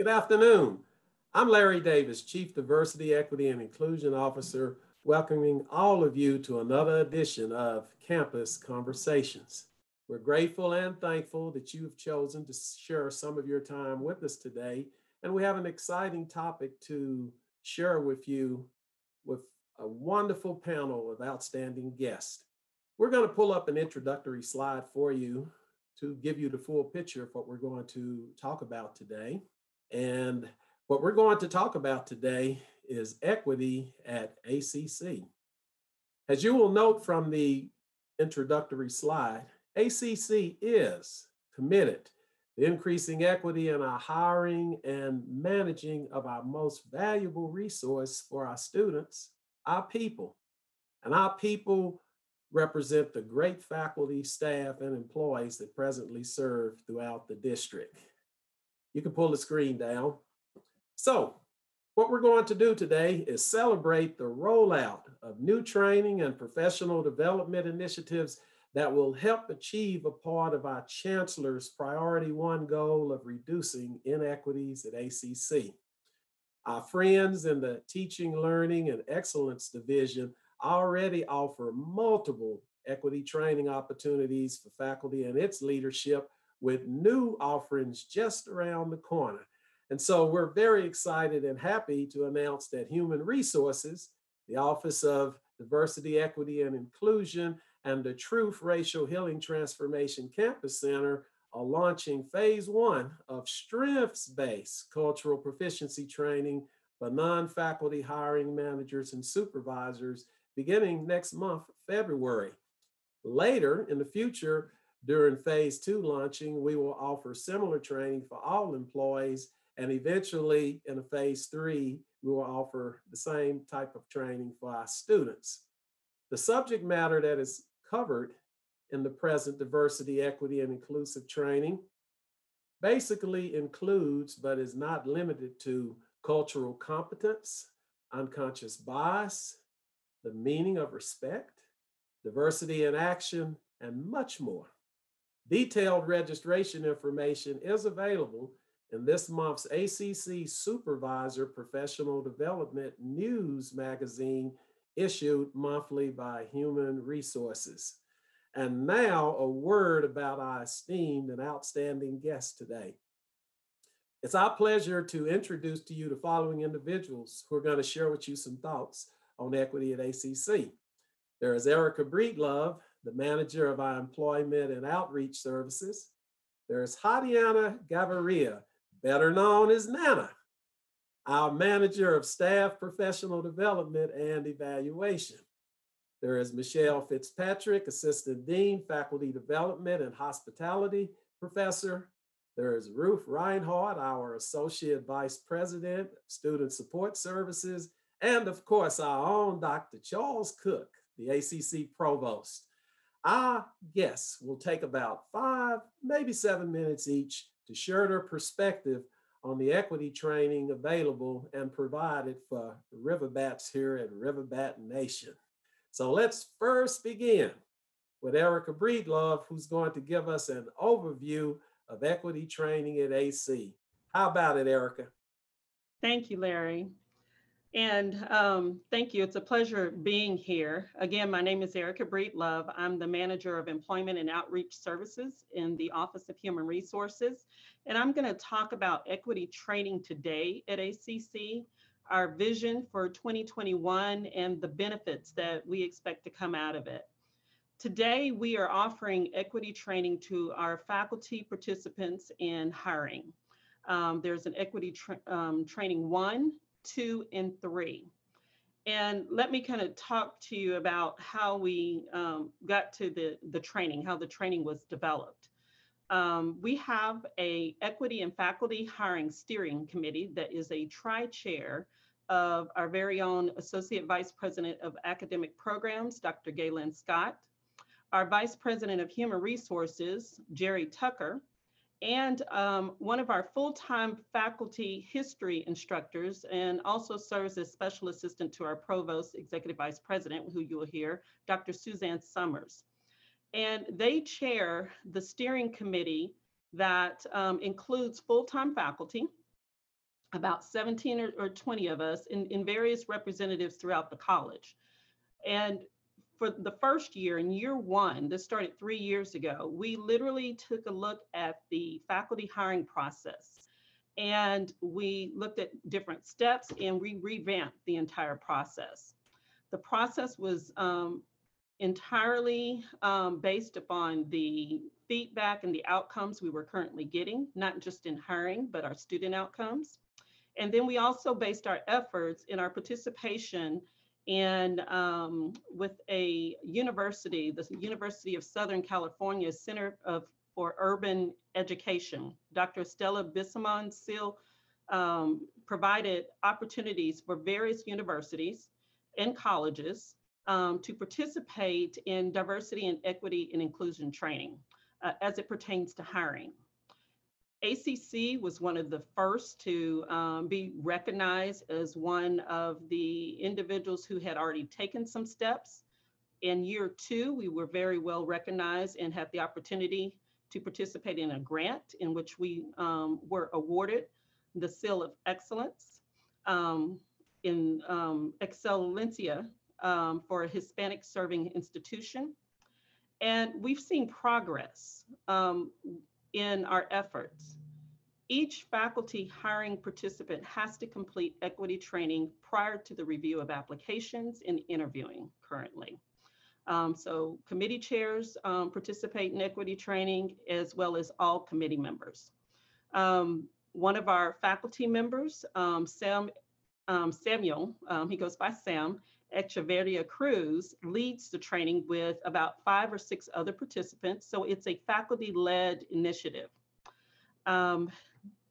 Good afternoon. I'm Larry Davis, Chief Diversity, Equity, and Inclusion Officer, welcoming all of you to another edition of Campus Conversations. We're grateful and thankful that you have chosen to share some of your time with us today, and we have an exciting topic to share with you with a wonderful panel of outstanding guests. We're going to pull up an introductory slide for you to give you the full picture of what we're going to talk about today. And what we're going to talk about today is equity at ACC. As you will note from the introductory slide, ACC is committed to increasing equity in our hiring and managing of our most valuable resource for our students, our people. And our people represent the great faculty, staff, and employees that presently serve throughout the district. You can pull the screen down. So, what we're going to do today is celebrate the rollout of new training and professional development initiatives that will help achieve a part of our chancellor's priority one goal of reducing inequities at ACC. Our friends in the Teaching, Learning, and Excellence Division already offer multiple equity training opportunities for faculty and its leadership with new offerings just around the corner. And so we're very excited and happy to announce that Human Resources, the Office of Diversity, Equity, and Inclusion, and the Truth Racial Healing Transformation Campus Center are launching phase one of strengths based cultural proficiency training for non faculty hiring managers and supervisors beginning next month, February. Later in the future, during phase two launching, we will offer similar training for all employees. And eventually, in a phase three, we will offer the same type of training for our students. The subject matter that is covered in the present diversity, equity, and inclusive training basically includes, but is not limited to, cultural competence, unconscious bias, the meaning of respect, diversity in action, and much more. Detailed registration information is available in this month's ACC Supervisor Professional Development News magazine issued monthly by Human Resources. And now, a word about our esteemed and outstanding guest today. It's our pleasure to introduce to you the following individuals who are going to share with you some thoughts on equity at ACC. There is Erica Breedlove, the manager of our employment and outreach services. There is Hadiana Gaviria, better known as Nana, our manager of staff professional development and evaluation. There is Michelle Fitzpatrick, assistant dean, faculty development and hospitality professor. There is Ruth Reinhardt, our associate vice president, student support services and of course, our own Dr. Charles Cook, the ACC provost. Our guests will take about five, maybe seven minutes each to share their perspective on the equity training available and provided for Riverbats here at Riverbat Nation. So let's first begin with Erica Breedlove, who's going to give us an overview of equity training at AC. How about it, Erica? Thank you, Larry. And um, thank you. It's a pleasure being here. Again, my name is Erica Breedlove. I'm the Manager of Employment and Outreach Services in the Office of Human Resources. And I'm going to talk about equity training today at ACC, our vision for 2021, and the benefits that we expect to come out of it. Today, we are offering equity training to our faculty participants in hiring. Um, there's an equity tra um, training one two, and three. And let me kind of talk to you about how we um, got to the, the training, how the training was developed. Um, we have a equity and faculty hiring steering committee that is a tri-chair of our very own Associate Vice President of Academic Programs, Dr. Galen Scott, our Vice President of Human Resources, Jerry Tucker, and um, one of our full-time faculty history instructors and also serves as special assistant to our provost executive vice president who you will hear dr suzanne summers and they chair the steering committee that um, includes full-time faculty about 17 or, or 20 of us in various representatives throughout the college. And for the first year, in year one, this started three years ago, we literally took a look at the faculty hiring process and we looked at different steps and we revamped the entire process. The process was um, entirely um, based upon the feedback and the outcomes we were currently getting, not just in hiring, but our student outcomes. And then we also based our efforts in our participation in um, with a university, the University of Southern California Center of for Urban Education. Dr. Stella Bensimon Seal um, provided opportunities for various universities and colleges um, to participate in diversity and equity and inclusion training uh, as it pertains to hiring. ACC was one of the first to um, be recognized as one of the individuals who had already taken some steps. In year two, we were very well recognized and had the opportunity to participate in a grant in which we um, were awarded the Seal of Excellence um, in um, Excelencia um, for a Hispanic serving institution. And we've seen progress um, in our efforts. Each faculty hiring participant has to complete equity training prior to the review of applications and interviewing currently. Um, so committee chairs um, participate in equity training as well as all committee members. Um, one of our faculty members, um, Sam um, Samuel, um, he goes by Sam, Echeverria Cruz leads the training with about five or six other participants. So it's a faculty led initiative. Um,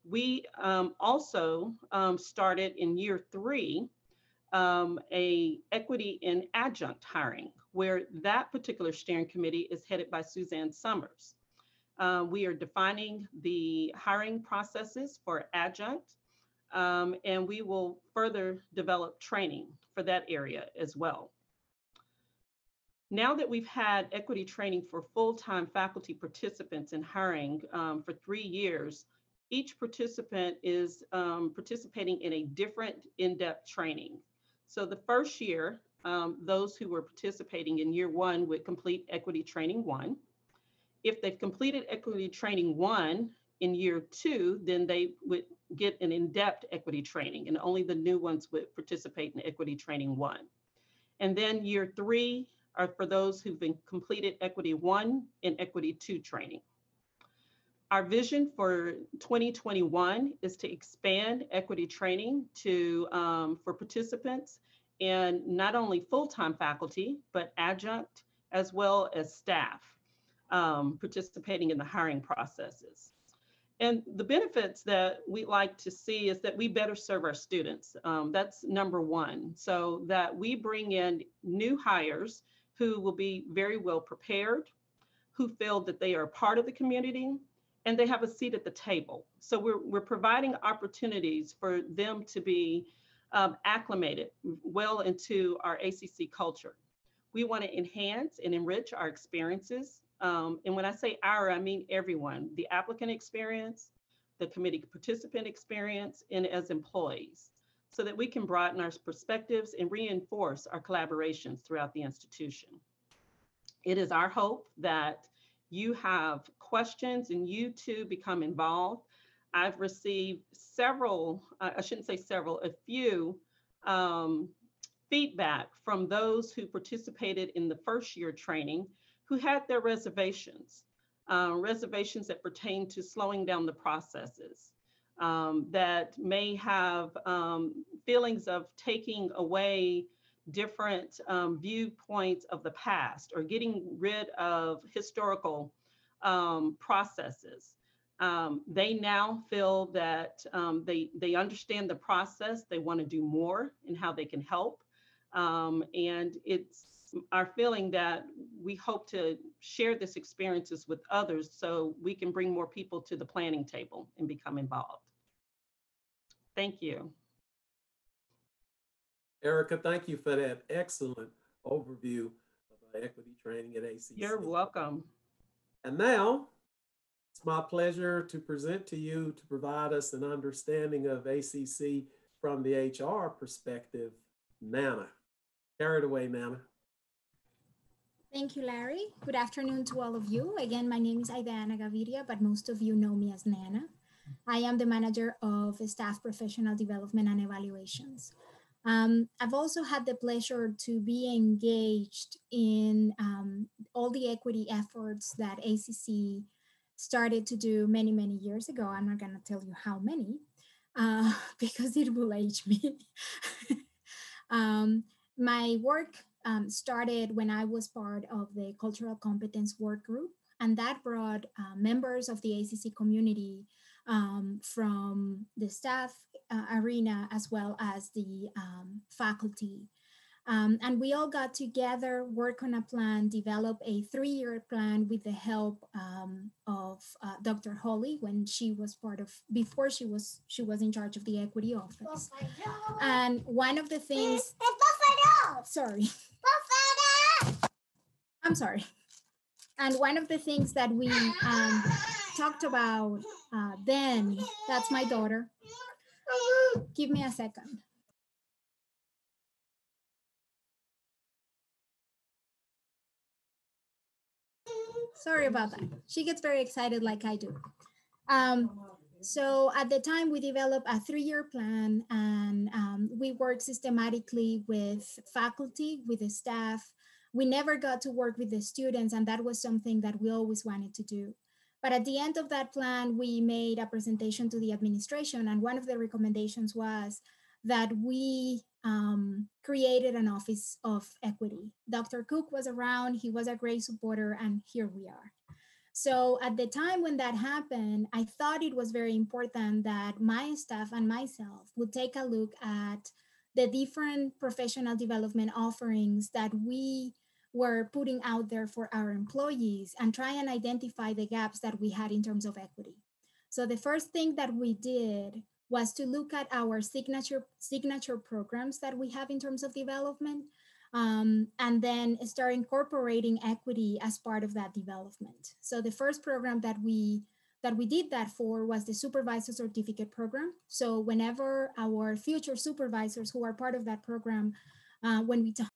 we um, also um, started in year three um, a equity in adjunct hiring, where that particular steering committee is headed by Suzanne Summers. Uh, we are defining the hiring processes for adjunct, um, and we will further develop training for that area as well. Now that we've had equity training for full-time faculty participants in hiring um, for three years, each participant is um, participating in a different in-depth training. So the first year, um, those who were participating in year one would complete equity training one. If they've completed equity training one in year two, then they would get an in-depth equity training and only the new ones would participate in equity training one. And then year three are for those who've been completed equity one and equity two training. Our vision for 2021 is to expand equity training to um, for participants and not only full-time faculty, but adjunct as well as staff um, participating in the hiring processes. And the benefits that we like to see is that we better serve our students. Um, that's number one. So that we bring in new hires who will be very well prepared, who feel that they are part of the community, and they have a seat at the table. So we're, we're providing opportunities for them to be um, acclimated well into our ACC culture. We want to enhance and enrich our experiences um, and when I say our, I mean everyone, the applicant experience, the committee participant experience, and as employees, so that we can broaden our perspectives and reinforce our collaborations throughout the institution. It is our hope that you have questions and you too become involved. I've received several, I shouldn't say several, a few um, feedback from those who participated in the first year training who had their reservations, uh, reservations that pertain to slowing down the processes, um, that may have um, feelings of taking away different um, viewpoints of the past or getting rid of historical um, processes. Um, they now feel that um, they, they understand the process, they want to do more and how they can help. and it's our feeling that we hope to share this experiences with others so we can bring more people to the planning table and become involved. Thank you. Erica, thank you for that excellent overview of equity training at ACC. You're welcome. And now, It's my pleasure to present to you to provide us an understanding of ACC from the HR perspective, Nana. Carry it away, Nana. Thank you, Larry. Good afternoon to all of you. Again, my name is Aidana Gaviria, but most of you know me as Nana. I am the manager of staff professional development and evaluations. Um, I've also had the pleasure to be engaged in um, all the equity efforts that ACC started to do many, many years ago. I'm not going to tell you how many uh, because it will age me. um, my work um, started when I was part of the cultural competence work group, and that brought uh, members of the ACC community um, from the staff uh, arena as well as the um, faculty. Um, and we all got together, work on a plan, develop a three-year plan with the help um, of uh, Dr. Holly when she was part of, before she was, she was in charge of the equity office. And one of the things, sorry, I'm sorry. And one of the things that we um, talked about uh, then, that's my daughter. Give me a second. Sorry about that. She gets very excited like I do. Um, so at the time we developed a three-year plan and um, we worked systematically with faculty, with the staff. We never got to work with the students and that was something that we always wanted to do. But at the end of that plan, we made a presentation to the administration and one of the recommendations was that we um, created an office of equity. Dr. Cook was around, he was a great supporter and here we are. So at the time when that happened, I thought it was very important that my staff and myself would take a look at the different professional development offerings that we were putting out there for our employees and try and identify the gaps that we had in terms of equity. So the first thing that we did was to look at our signature signature programs that we have in terms of development um, and then start incorporating equity as part of that development. So the first program that we that we did that for was the supervisor certificate program. So whenever our future supervisors who are part of that program, uh, when we talk,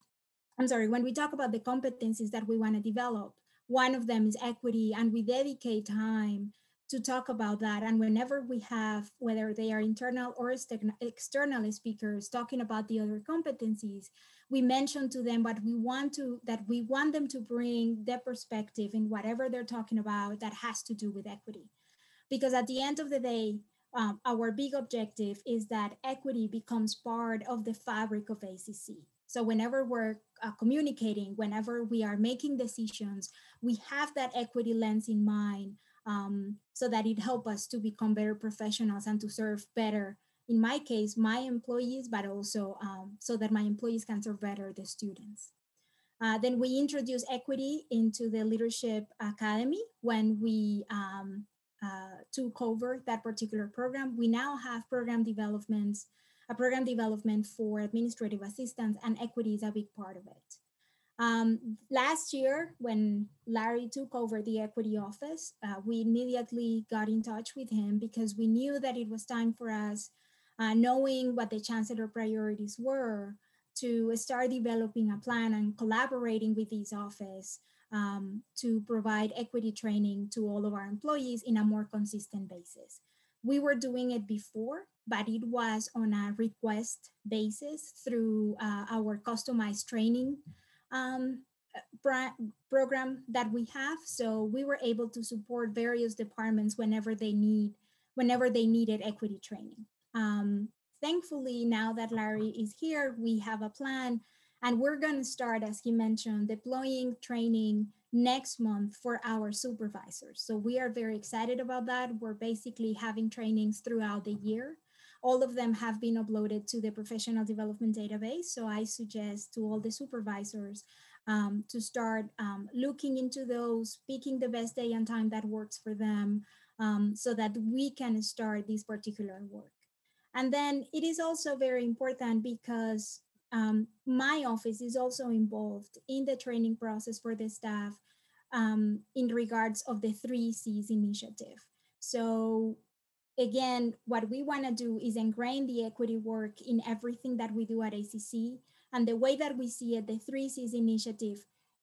I'm sorry, when we talk about the competencies that we want to develop, one of them is equity, and we dedicate time to talk about that. And whenever we have, whether they are internal or external speakers talking about the other competencies, we mention to them what we want to, that we want them to bring their perspective in whatever they're talking about that has to do with equity. Because at the end of the day, um, our big objective is that equity becomes part of the fabric of ACC. So whenever we're uh, communicating, whenever we are making decisions, we have that equity lens in mind um, so that it help us to become better professionals and to serve better in my case my employees but also um, so that my employees can serve better the students. Uh, then we introduce equity into the leadership academy when we um, uh, took over that particular program. We now have program developments a program development for administrative assistants and equity is a big part of it um, last year, when Larry took over the equity office, uh, we immediately got in touch with him because we knew that it was time for us, uh, knowing what the chancellor priorities were, to start developing a plan and collaborating with his office um, to provide equity training to all of our employees in a more consistent basis. We were doing it before, but it was on a request basis through uh, our customized training um, program that we have. So we were able to support various departments whenever they need, whenever they needed equity training. Um, thankfully, now that Larry is here, we have a plan and we're going to start, as he mentioned, deploying training next month for our supervisors. So we are very excited about that. We're basically having trainings throughout the year. All of them have been uploaded to the professional development database. So I suggest to all the supervisors um, to start um, looking into those, picking the best day and time that works for them um, so that we can start this particular work. And then it is also very important because um, my office is also involved in the training process for the staff um, in regards of the three C's initiative. So again, what we want to do is ingrain the equity work in everything that we do at ACC. And the way that we see it, the three C's initiative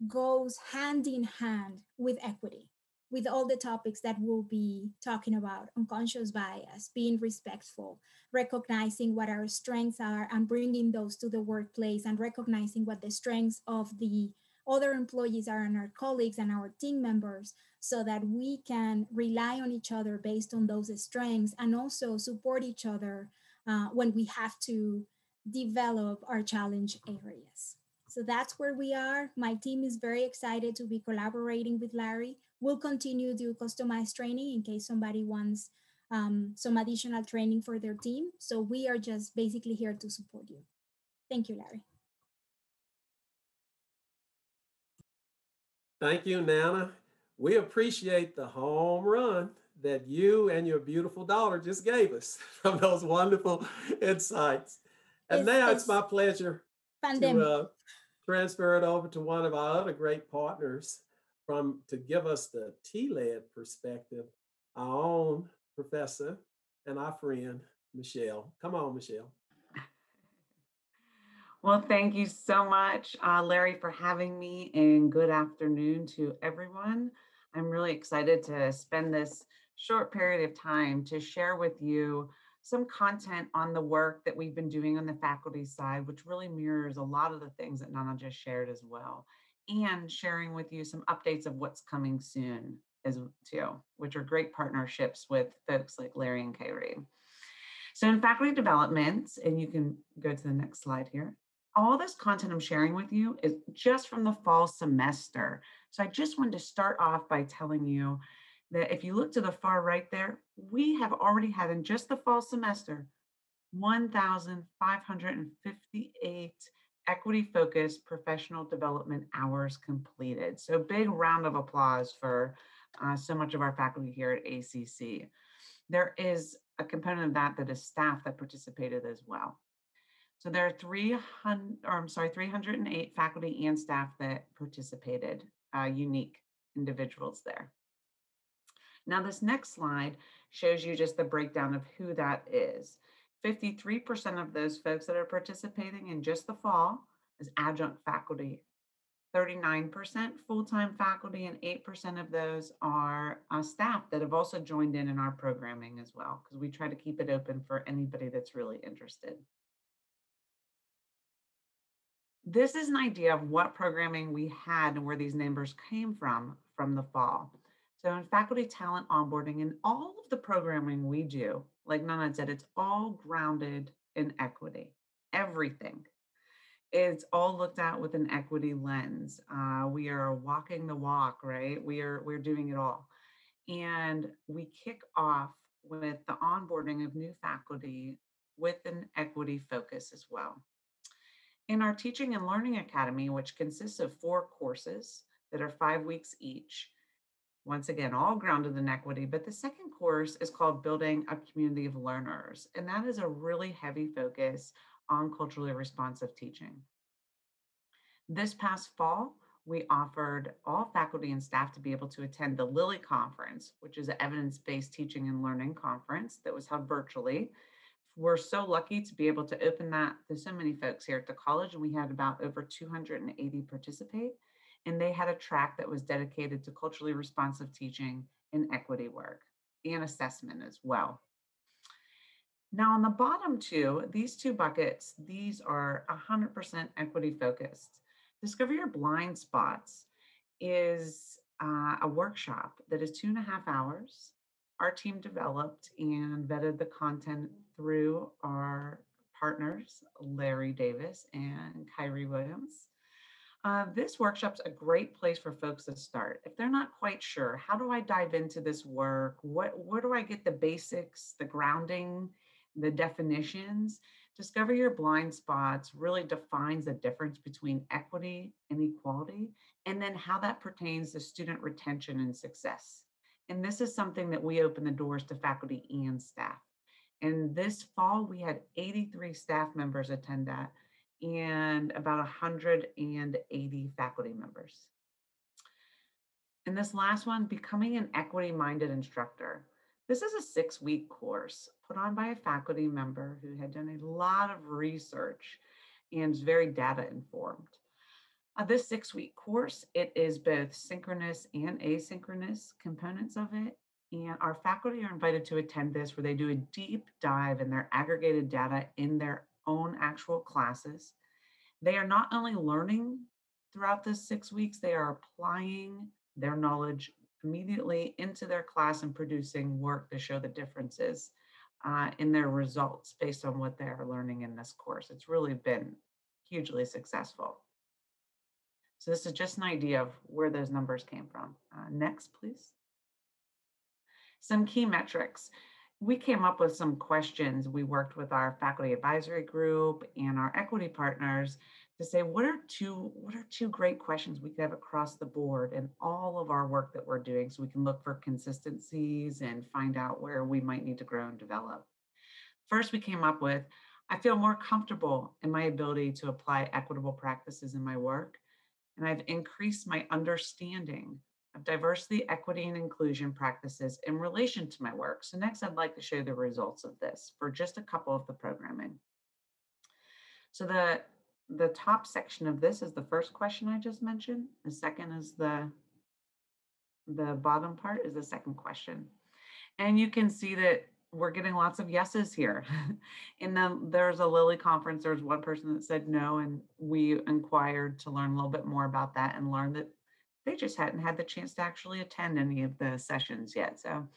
goes hand in hand with equity, with all the topics that we'll be talking about unconscious bias, being respectful, recognizing what our strengths are, and bringing those to the workplace, and recognizing what the strengths of the other employees are and our colleagues and our team members so that we can rely on each other based on those strengths and also support each other uh, when we have to develop our challenge areas. So that's where we are. My team is very excited to be collaborating with Larry. We'll continue to do customized training in case somebody wants um, some additional training for their team. So we are just basically here to support you. Thank you, Larry. Thank you, Nana. We appreciate the home run that you and your beautiful daughter just gave us from those wonderful insights. And It's- now it's it's my pleasure Pandemic. to uh, transfer it over to one of our other great partners from to give us the T-led perspective, our own professor and our friend Michelle. Come on, Michelle. Well, thank you so much, uh, Larry, for having me, and good afternoon to everyone. I'm really excited to spend this short period of time to share with you some content on the work that we've been doing on the faculty side, which really mirrors a lot of the things that Nana just shared as well, and sharing with you some updates of what's coming soon as too, which are great partnerships with folks like Larry and Kyrie. So in faculty development, and you can go to the next slide here all this content I'm sharing with you is just from the fall semester. So I just wanted to start off by telling you that if you look to the far right there, we have already had in just the fall semester 1,558 equity focused professional development hours completed. So big round of applause for uh, so much of our faculty here at ACC. There is a component of that that is staff that participated as well. So there are 300, or I'm sorry, 308 faculty and staff that participated, uh, unique individuals there. Now this next slide shows you just the breakdown of who that is. 53% of those folks that are participating in just the fall is adjunct faculty. 39% full-time faculty and 8% of those are uh, staff that have also joined in in our programming as well, because we try to keep it open for anybody that's really interested this is an idea of what programming we had and where these numbers came from from the fall. So in faculty talent onboarding and all of the programming we do, like Nana said, it's all grounded in equity, everything. It's all looked at with an equity lens. Uh, we are walking the walk, right? We are we're doing it all. And we kick off with the onboarding of new faculty with an equity focus as well. In our Teaching and Learning Academy, which consists of four courses that are five weeks each, once again, all grounded in equity, but the second course is called Building a Community of Learners, and that is a really heavy focus on culturally responsive teaching. This past fall, we offered all faculty and staff to be able to attend the Lilly Conference, which is an evidence-based teaching and learning conference that was held virtually we're so lucky to be able to open that to so many folks here at the college. And we had about over 280 participate. And they had a track that was dedicated to culturally responsive teaching and equity work and assessment as well. Now on the bottom two, these two buckets, these are 100% equity focused. Discover Your Blind Spots is uh, a workshop that is two and a half hours our team developed and vetted the content through our partners, Larry Davis and Kyrie Williams. Uh, this workshop's a great place for folks to start. If they're not quite sure, how do I dive into this work? What, where do I get the basics, the grounding, the definitions? Discover Your Blind Spots really defines the difference between equity and equality, and then how that pertains to student retention and success. And this is something that we open the doors to faculty and staff. And this fall, we had 83 staff members attend that and about 180 faculty members. And this last one, becoming an equity minded instructor. This is a six week course put on by a faculty member who had done a lot of research and is very data informed. Uh, this six week course, it is both synchronous and asynchronous components of it. And our faculty are invited to attend this where they do a deep dive in their aggregated data in their own actual classes. They are not only learning throughout this six weeks, they are applying their knowledge immediately into their class and producing work to show the differences uh, in their results based on what they're learning in this course. It's really been hugely successful. So this is just an idea of where those numbers came from. Uh, next, please. Some key metrics. We came up with some questions. We worked with our faculty advisory group and our equity partners to say what are two what are two great questions we could have across the board in all of our work that we're doing so we can look for consistencies and find out where we might need to grow and develop. First, we came up with I feel more comfortable in my ability to apply equitable practices in my work, and I've increased my understanding of diversity, equity, and inclusion practices in relation to my work. So next, I'd like to show the results of this for just a couple of the programming. So the the top section of this is the first question I just mentioned. The second is the, the bottom part is the second question. And you can see that we're getting lots of yeses here. and then there's a Lilly conference, there's one person that said no, and we inquired to learn a little bit more about that and learned that they just hadn't had the chance to actually attend any of the sessions yet. So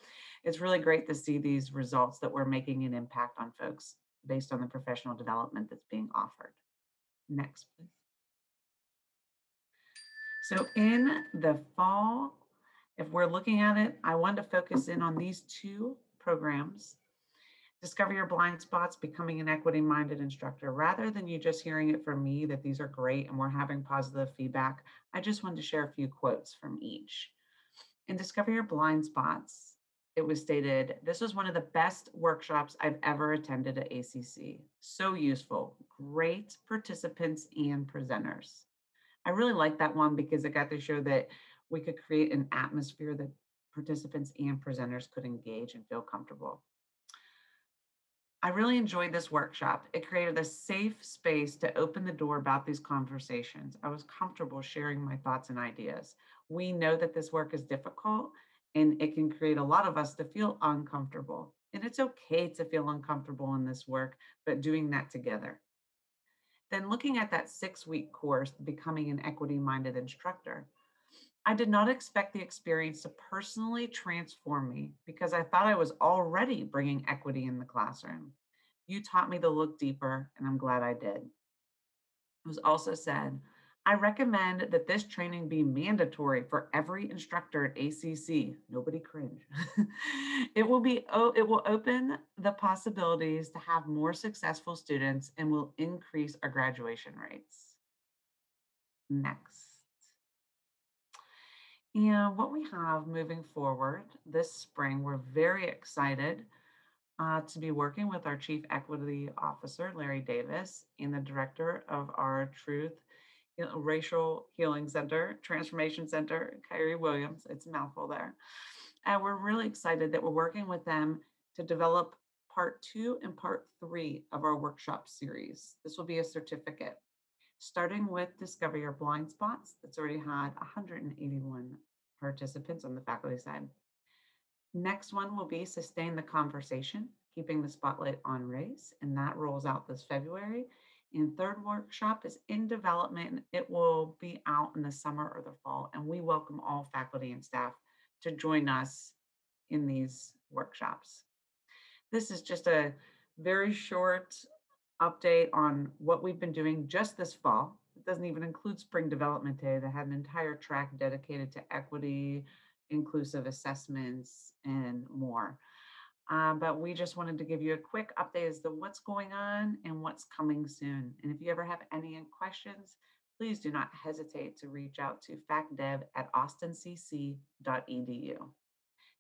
it's really great to see these results that we're making an impact on folks based on the professional development that's being offered. Next, please. So in the fall, if we're looking at it, I want to focus in on these two programs. Discover your blind spots, becoming an equity minded instructor. Rather than you just hearing it from me that these are great and we're having positive feedback, I just wanted to share a few quotes from each. In Discover Your Blind Spots, it was stated this was one of the best workshops I've ever attended at ACC. So useful, great participants and presenters. I really like that one because it got to show that we could create an atmosphere that participants and presenters could engage and feel comfortable. I really enjoyed this workshop. It created a safe space to open the door about these conversations. I was comfortable sharing my thoughts and ideas. We know that this work is difficult and it can create a lot of us to feel uncomfortable. And it's okay to feel uncomfortable in this work, but doing that together. Then, looking at that six week course, Becoming an Equity Minded Instructor, I did not expect the experience to personally transform me because I thought I was already bringing equity in the classroom. You taught me to look deeper, and I'm glad I did. It was also said, I recommend that this training be mandatory for every instructor at ACC. Nobody cringe. it will be oh, it will open the possibilities to have more successful students and will increase our graduation rates. Next. And what we have moving forward this spring, we're very excited uh, to be working with our Chief Equity Officer, Larry Davis, and the Director of our Truth Racial Healing Center, Transformation Center, Kyrie Williams. It's a mouthful there. And we're really excited that we're working with them to develop part two and part three of our workshop series. This will be a certificate, starting with Discover Your Blind Spots, that's already had 181 participants on the faculty side. Next one will be Sustain the Conversation, keeping the spotlight on race, and that rolls out this February. And third workshop is in development. It will be out in the summer or the fall, and we welcome all faculty and staff to join us in these workshops. This is just a very short update on what we've been doing just this fall. It doesn't even include Spring Development Day that had an entire track dedicated to equity, inclusive assessments, and more. Uh, but we just wanted to give you a quick update as to what's going on and what's coming soon. And if you ever have any questions, please do not hesitate to reach out to facdev at austincc.edu.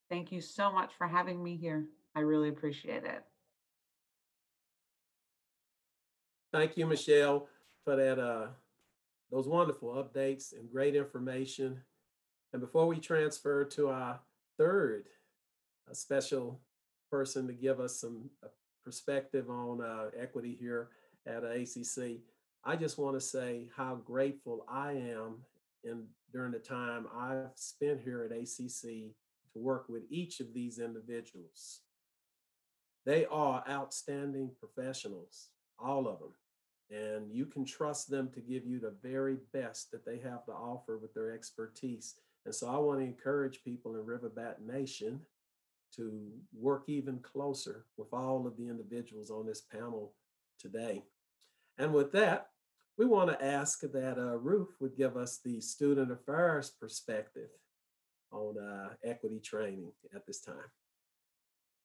Thank you so much for having me here. I really appreciate it. Thank you, Michelle, for that uh, those wonderful updates and great information. And before we transfer to our third uh, special person to give us some uh, perspective on uh, equity here at ACC, I just want to say how grateful I am in during the time I've spent here at ACC to work with each of these individuals. They are outstanding professionals, all of them. And you can trust them to give you the very best that they have to offer with their expertise. And so I want to encourage people in Riverbat Nation to work even closer with all of the individuals on this panel today. And with that, we want to ask that uh, Ruth would give us the student affairs perspective on uh, equity training at this time.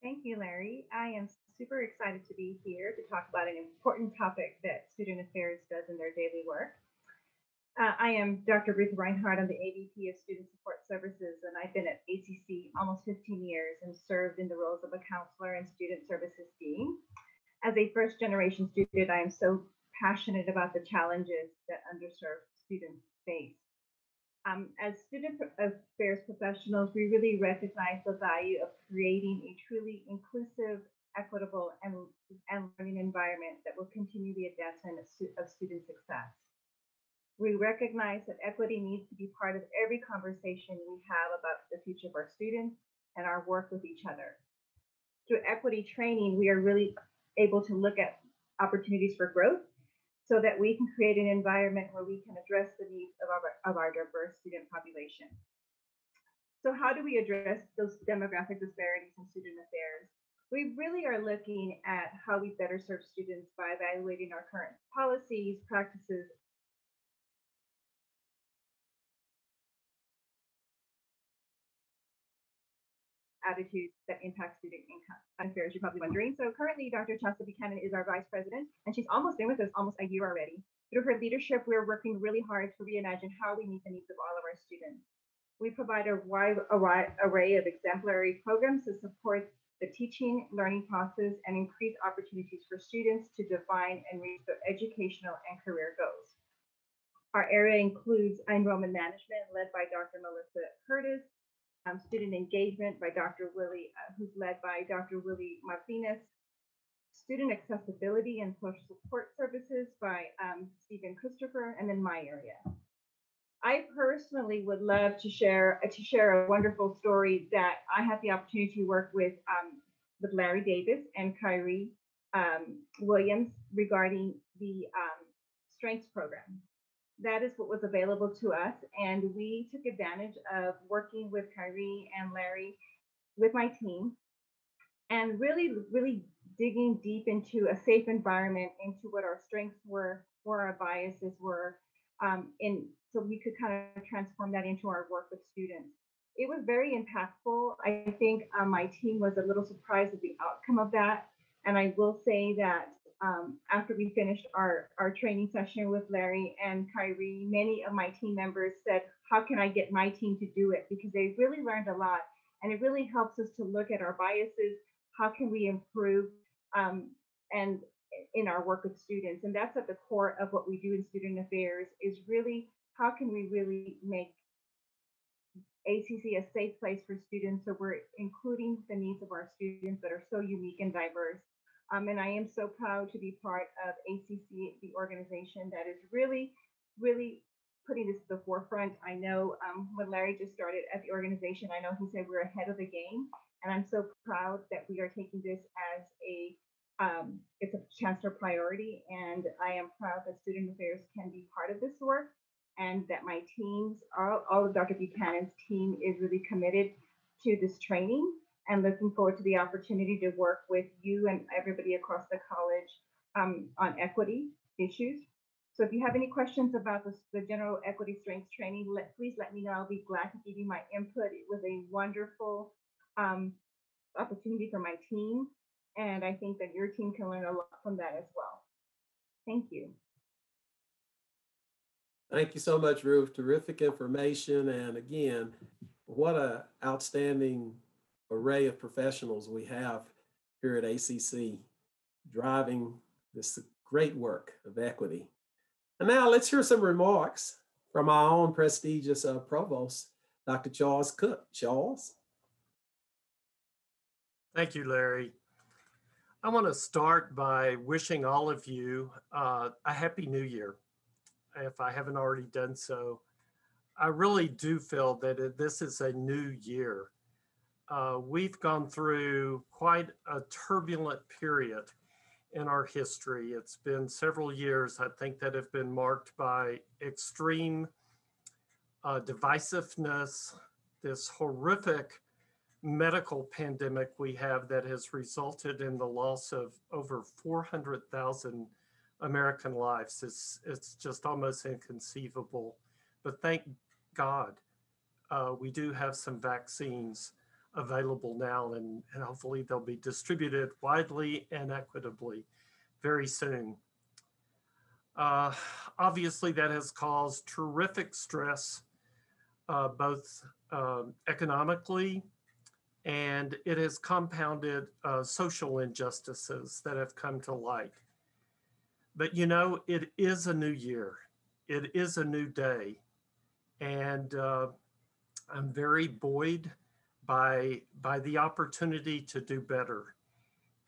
Thank you, Larry. I am super excited to be here to talk about an important topic that Student Affairs does in their daily work. Uh, I am Dr. Ruth Reinhardt. I'm the AVP of Student Support Services, and I've been at ACC almost 15 years and served in the roles of a counselor and student services dean. As a first generation student, I am so passionate about the challenges that underserved students face. Um, as student affairs professionals, we really recognize the value of creating a truly inclusive, equitable, and, and learning environment that will continue the advancement of, of student success. We recognize that equity needs to be part of every conversation we have about the future of our students and our work with each other. Through equity training, we are really able to look at opportunities for growth so that we can create an environment where we can address the needs of our, of our diverse student population. So how do we address those demographic disparities in student affairs? We really are looking at how we better serve students by evaluating our current policies, practices, attitudes that impact student income affairs, you're probably wondering. So currently, Dr. Shasta Buchanan is our vice president, and she's almost been with us almost a year already. Through her leadership, we're working really hard to reimagine how we meet the needs of all of our students. We provide a wide array of exemplary programs to support the teaching, learning process, and increase opportunities for students to define and reach their educational and career goals. Our area includes enrollment management, led by Dr. Melissa Curtis, um, student engagement by Dr. Willie, uh, who's led by Dr. Willie Martinez, student accessibility and social support services by um, Stephen Christopher, and then my area. I personally would love to share uh, to share a wonderful story that I had the opportunity to work with um, with Larry Davis and Kyrie um, Williams regarding the um, strengths program that is what was available to us. And we took advantage of working with Kyrie and Larry with my team and really, really digging deep into a safe environment, into what our strengths were, where our biases were, um, and so we could kind of transform that into our work with students. It was very impactful. I think um, my team was a little surprised at the outcome of that. And I will say that um, after we finished our, our training session with Larry and Kyrie, many of my team members said, how can I get my team to do it? Because they really learned a lot. And it really helps us to look at our biases. How can we improve um, and in our work with students? And that's at the core of what we do in student affairs is really how can we really make ACC a safe place for students so we're including the needs of our students that are so unique and diverse um, and I am so proud to be part of ACC, the organization that is really, really putting this to the forefront. I know um, when Larry just started at the organization, I know he said we're ahead of the game. And I'm so proud that we are taking this as a um, it's a chancellor priority, and I am proud that Student Affairs can be part of this work, and that my teams, all, all of Dr. Buchanan's team, is really committed to this training and looking forward to the opportunity to work with you and everybody across the college um, on equity issues. So if you have any questions about the, the general equity strengths training, let, please let me know. I'll be glad to give you my input. It was a wonderful um, opportunity for my team. And I think that your team can learn a lot from that as well. Thank you. Thank you so much, Ruth. Terrific information. And again, what a outstanding array of professionals we have here at ACC driving this great work of equity. And now let's hear some remarks from our own prestigious uh, provost, Dr. Charles Cook. Charles? Thank you, Larry. I want to start by wishing all of you uh, a happy new year. If I haven't already done so, I really do feel that this is a new year. Uh, we've gone through quite a turbulent period in our history. It's been several years, I think, that have been marked by extreme uh, divisiveness, this horrific medical pandemic we have that has resulted in the loss of over 400,000 American lives. It's, it's just almost inconceivable. But thank God uh, we do have some vaccines available now, and, and hopefully they'll be distributed widely and equitably very soon. Uh, obviously, that has caused terrific stress, uh, both um, economically and it has compounded uh, social injustices that have come to light. But you know, it is a new year, it is a new day, and uh, I'm very buoyed by by the opportunity to do better.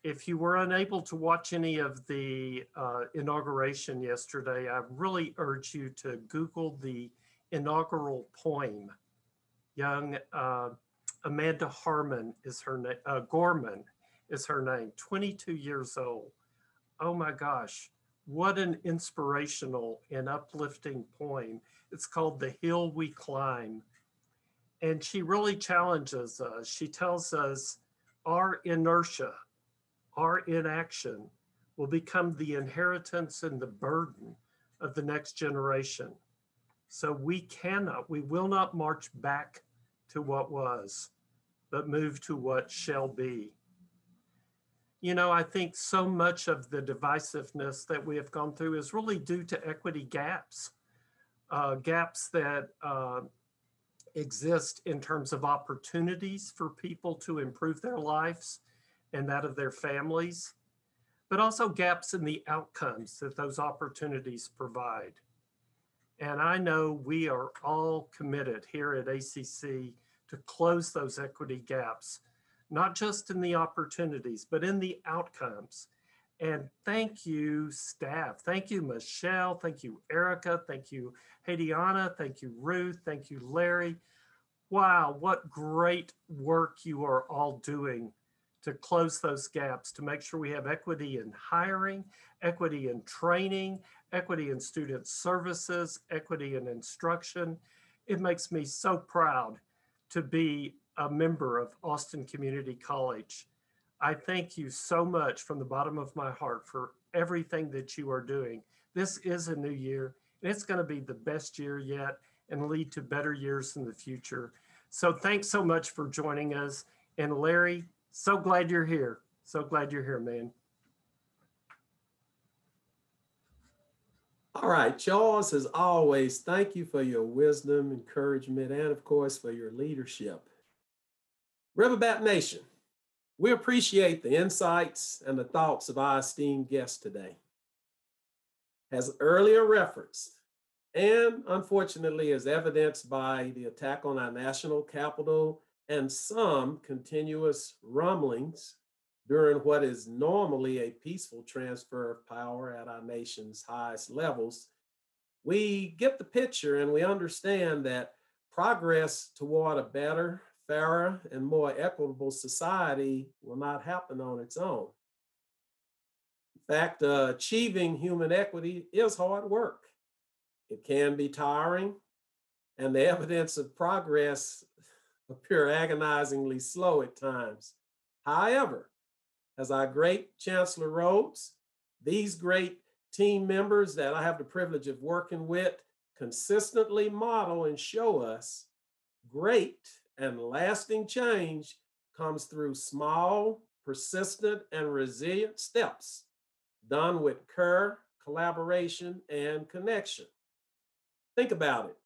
If you were unable to watch any of the uh, inauguration yesterday, I really urge you to Google the inaugural poem. Young uh, Amanda Harmon is her name, uh, Gorman is her name, 22 years old. Oh my gosh, what an inspirational and uplifting poem. It's called The Hill We Climb. And she really challenges us. She tells us our inertia, our inaction will become the inheritance and the burden of the next generation. So we cannot, we will not march back to what was, but move to what shall be. You know, I think so much of the divisiveness that we have gone through is really due to equity gaps, uh, gaps that uh, exist in terms of opportunities for people to improve their lives and that of their families, but also gaps in the outcomes that those opportunities provide. And I know we are all committed here at ACC to close those equity gaps, not just in the opportunities, but in the outcomes. And thank you, staff. Thank you, Michelle. Thank you, Erica. Thank you, Hadiana. Thank you, Ruth. Thank you, Larry. Wow, what great work you are all doing to close those gaps, to make sure we have equity in hiring, equity in training, equity in student services, equity in instruction. It makes me so proud to be a member of Austin Community College. I thank you so much from the bottom of my heart for everything that you are doing. This is a new year, and it's going to be the best year yet and lead to better years in the future. So thanks so much for joining us. And Larry, so glad you're here. So glad you're here, man. All right, Charles, as always, thank you for your wisdom, encouragement, and of course for your leadership. Riverbat Nation, we appreciate the insights and the thoughts of our esteemed guests today. As earlier referenced, and unfortunately as evidenced by the attack on our national capital and some continuous rumblings during what is normally a peaceful transfer of power at our nation's highest levels, we get the picture and we understand that progress toward a better, fairer, and more equitable society will not happen on its own. In fact, uh, achieving human equity is hard work. It can be tiring, and the evidence of progress appear agonizingly slow at times. However, as our great Chancellor Rhodes, these great team members that I have the privilege of working with consistently model and show us great and lasting change comes through small, persistent, and resilient steps done with care, collaboration, and connection. Think about it.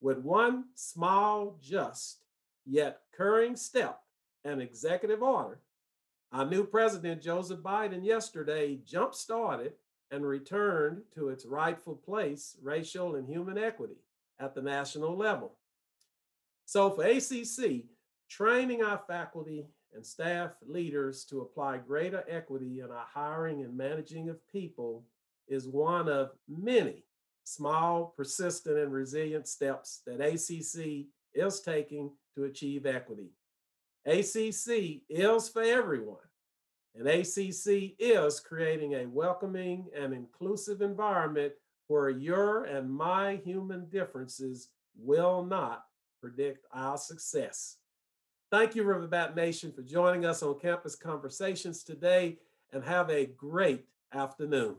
With one small, just, yet caring step and executive order, our new president, Joseph Biden, yesterday jump started and returned to its rightful place racial and human equity at the national level. So for ACC, training our faculty and staff leaders to apply greater equity in our hiring and managing of people is one of many small, persistent, and resilient steps that ACC is taking to achieve equity. ACC is for everyone, and ACC is creating a welcoming and inclusive environment where your and my human differences will not predict our success. Thank you, Riverbat Nation, for joining us on Campus Conversations today, and have a great afternoon.